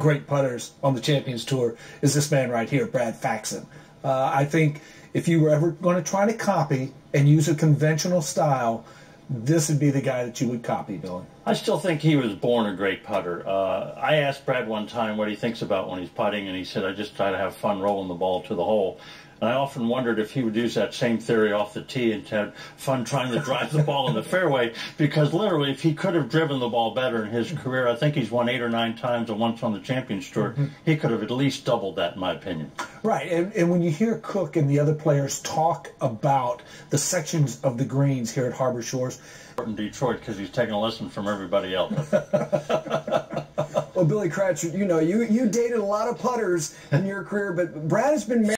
great putters on the Champions Tour is this man right here, Brad Faxon. Uh, I think if you were ever going to try to copy and use a conventional style, this would be the guy that you would copy, Billy. I still think he was born a great putter. Uh, I asked Brad one time what he thinks about when he's putting, and he said, I just try to have fun rolling the ball to the hole. And I often wondered if he would use that same theory off the tee and have fun trying to drive the ball in the fairway. Because literally, if he could have driven the ball better in his career, I think he's won eight or nine times and once on the Champions Tour. Mm-hmm. He could have at least doubled that, in my opinion. Right. And, and when you hear Cook and the other players talk about the sections of the greens here at Harbor Shores, in Detroit because he's taking a lesson from everybody else. well, Billy Kratzert, you know, you, you dated a lot of putters in your career, but Brad has been married.